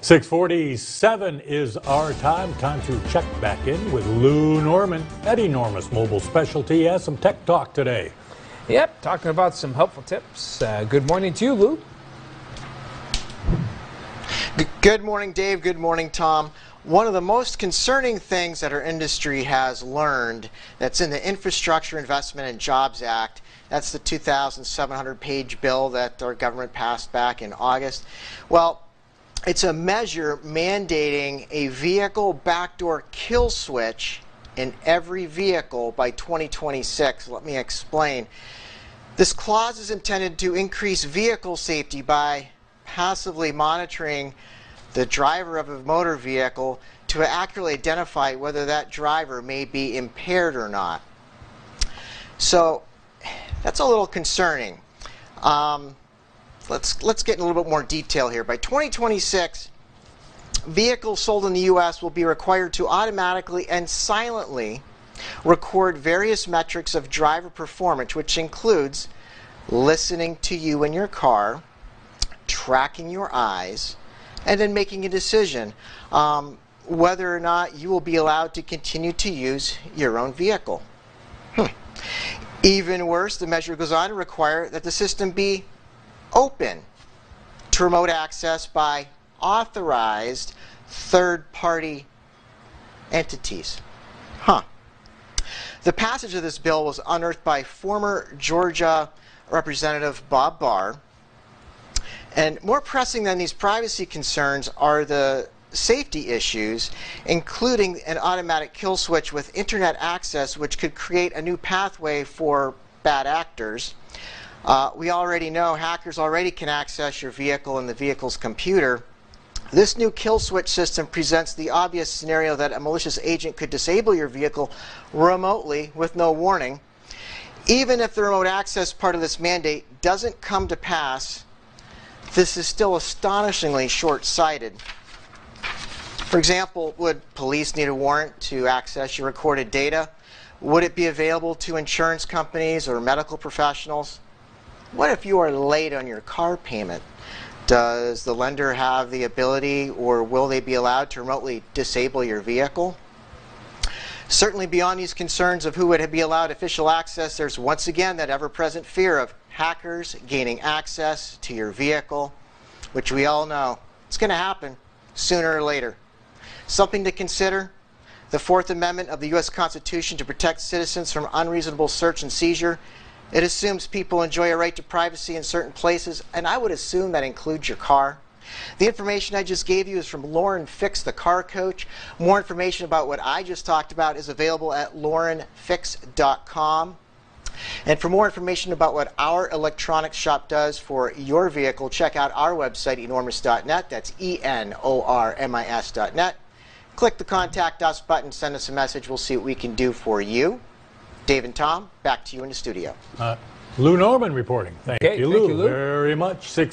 647 is our time. Time to check back in with Lou Norman at Enormis Mobile Specialty. Has some tech talk today. Yep, talking about some helpful tips. Uh, good morning to you, Lou. Good morning, Dave. Good morning, Tom. One of the most concerning things that our industry has learned that's in the Infrastructure Investment and Jobs Act, that's the 2,700 page bill that our government passed back in August. Well, it's a measure mandating a vehicle backdoor kill switch in every vehicle by 2026. Let me explain. This clause is intended to increase vehicle safety by passively monitoring the driver of a motor vehicle to accurately identify whether that driver may be impaired or not. So that's a little concerning. Um, let's let's get in a little bit more detail here. By 2026, vehicles sold in the U.S. will be required to automatically and silently record various metrics of driver performance, which includes listening to you in your car, tracking your eyes, and then making a decision um, whether or not you will be allowed to continue to use your own vehicle. Hmm. Even worse, the measure goes on to require that the system be open to remote access by authorized third party entities. Huh. The passage of this bill was unearthed by former Georgia Representative Bob Barr. And more pressing than these privacy concerns are the safety issues, including an automatic kill switch with internet access, which could create a new pathway for bad actors. Uh, we already know hackers already can access your vehicle and the vehicle's computer. This new kill switch system presents the obvious scenario that a malicious agent could disable your vehicle remotely with no warning. Even if the remote access part of this mandate doesn't come to pass, this is still astonishingly short sighted. For example, would police need a warrant to access your recorded data? Would it be available to insurance companies or medical professionals? What if you are late on your car payment? Does the lender have the ability or will they be allowed to remotely disable your vehicle? Certainly beyond these concerns of who would be allowed official access, there's once again that ever-present fear of hackers gaining access to your vehicle, which we all know it's going to happen sooner or later. Something to consider the Fourth Amendment of the U.S. Constitution to protect citizens from unreasonable search and seizure. It assumes people enjoy a right to privacy in certain places, and I would assume that includes your car. The information I just gave you is from Lauren Fix, the car coach. More information about what I just talked about is available at laurenfix.com. And for more information about what our electronics shop does for your vehicle, check out our website, enormis.net. That's E N O R M I S.net. Click the Contact Us button, send us a message. We'll see what we can do for you. Dave and Tom, back to you in the studio. Uh, Lou Norman reporting. Thank Okay, you, thank Lou, you, Lou. very much. Six